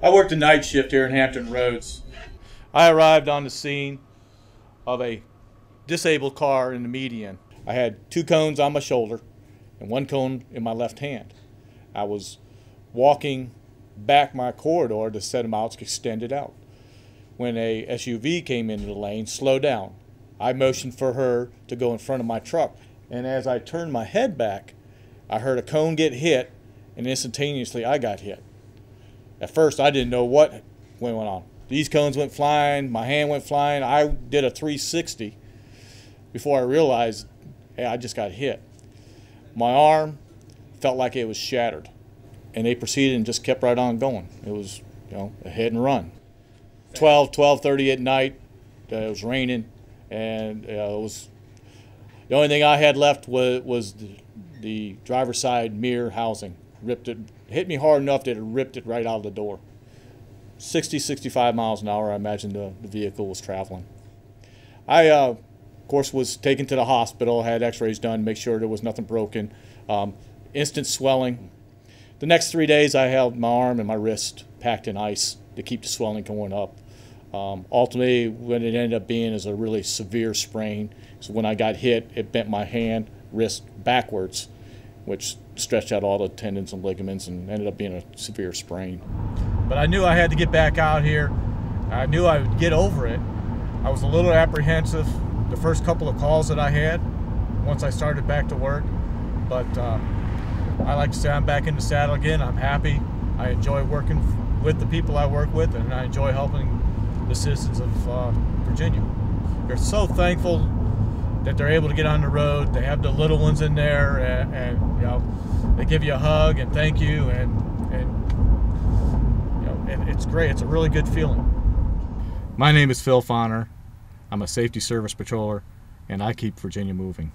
I worked a night shift here in Hampton Roads. I arrived on the scene of a disabled car in the median. I had two cones on my shoulder and one cone in my left hand. I was walking back my corridor to set them out extended out. When a SUV came into the lane, slowed down. I motioned for her to go in front of my truck. And as I turned my head back, I heard a cone get hit, and instantaneously I got hit. At first, I didn't know what went on. These cones went flying, my hand went flying. I did a 360 before I realized, hey, I just got hit. My arm felt like it was shattered, and they proceeded and just kept right on going. It was, you know, a hit and run. 12, 12:30 at night. Uh, it was raining, and uh, it was the only thing I had left was was the, the driver's side mirror housing. Ripped it, hit me hard enough that it ripped it right out of the door. 60, 65 miles an hour, I imagine the, the vehicle was traveling. I, uh, of course, was taken to the hospital, had x rays done, make sure there was nothing broken. Um, instant swelling. The next three days, I held my arm and my wrist packed in ice to keep the swelling going up. Um, ultimately, what it ended up being is a really severe sprain. So when I got hit, it bent my hand, wrist backwards, which stretched out all the tendons and ligaments and ended up being a severe sprain. But I knew I had to get back out here. I knew I would get over it. I was a little apprehensive the first couple of calls that I had once I started back to work. But uh, I like to say I'm back in the saddle again. I'm happy. I enjoy working with the people I work with, and I enjoy helping the citizens of uh, Virginia. They're so thankful that they're able to get on the road. They have the little ones in there, and, and you know, they give you a hug and thank you, and and you know, and it's great. It's a really good feeling. My name is Phil Fonner. I'm a safety service patroller, and I keep Virginia moving.